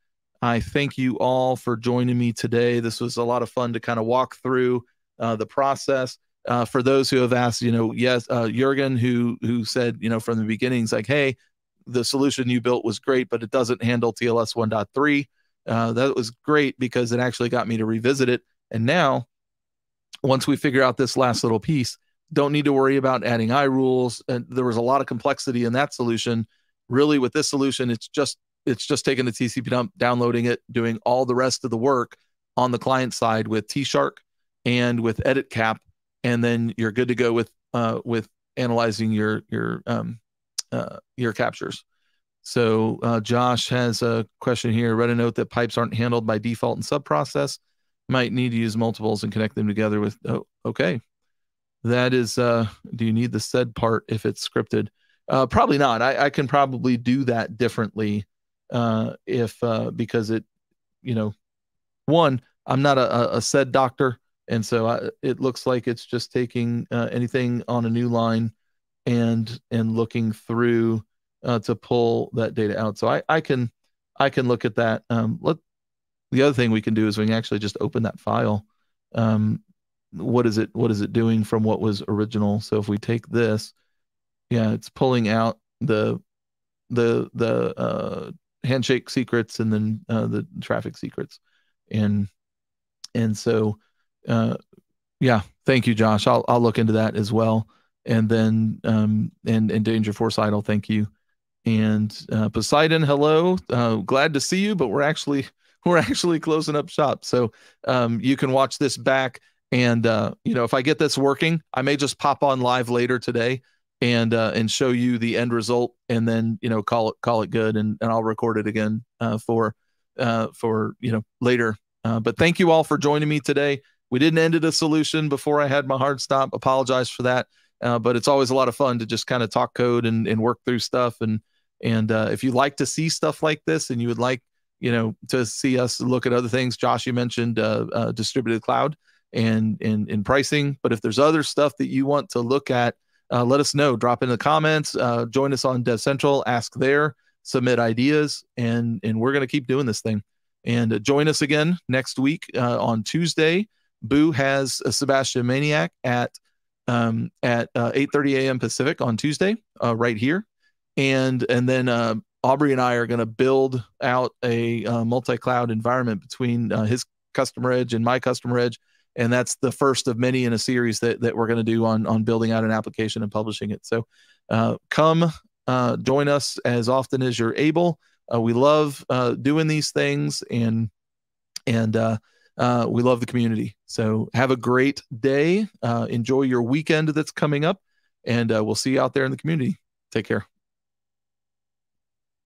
I thank you all for joining me today. This was a lot of fun to kind of walk through uh, the process. Uh, for those who have asked, you know, yes, uh, Jurgen, who who said, you know, from the beginning, he's like, hey, the solution you built was great, but it doesn't handle TLS 1.3. Uh, that was great because it actually got me to revisit it. And now, once we figure out this last little piece, don't need to worry about adding iRules. And there was a lot of complexity in that solution. Really, with this solution, it's just it's just taking the tcpdump, downloading it, doing all the rest of the work on the client side with Tshark and with editcap, and then you're good to go with uh, with analyzing your your um, uh, your captures. So uh, Josh has a question here. Read a note that pipes aren't handled by default in subprocess. Might need to use multiples and connect them together with. Oh, okay. That is. Uh, do you need the sed part if it's scripted? Uh, probably not. I, I can probably do that differently uh, if uh, because it, you know, one, I'm not a, a sed doctor, and so I, it looks like it's just taking uh, anything on a new line and and looking through uh, to pull that data out. So I I can I can look at that. Um, let the other thing we can do is we can actually just open that file. Um, what is it? What is it doing from what was original? So if we take this, yeah, it's pulling out the the the uh, handshake secrets and then uh, the traffic secrets, and and so uh, yeah, thank you, Josh. I'll I'll look into that as well. And then um, and and Danger Idol, thank you. And uh, Poseidon, hello. Uh, glad to see you, but we're actually we're actually closing up shop. So um, you can watch this back. And uh, you know, if I get this working, I may just pop on live later today and uh, and show you the end result, and then you know call it call it good, and, and I'll record it again uh, for uh, for you know later. Uh, but thank you all for joining me today. We didn't end at a solution before I had my hard stop. Apologize for that. Uh, but it's always a lot of fun to just kind of talk code and, and work through stuff. And and uh, if you like to see stuff like this, and you would like you know to see us look at other things, Josh, you mentioned uh, uh distributed cloud and and and pricing. But if there's other stuff that you want to look at, uh, let us know. Drop in the comments. Uh, join us on DevCentral. Ask there. Submit ideas, and and we're gonna keep doing this thing. And join us again next week on Tuesday. Buu has a Sebastian Maniak at um, at uh, 8:30 a.m. Pacific on Tuesday, uh, right here, and and then uh, Aubrey and I are going to build out a uh, multi-cloud environment between uh, his customer edge and my customer edge, and that's the first of many in a series that that we're going to do on on building out an application and publishing it. So, uh, come join us as often as you're able. we love doing these things, and and uh, we love the community. So have a great day. Uh, enjoy your weekend that's coming up, and uh, we'll see you out there in the community. Take care.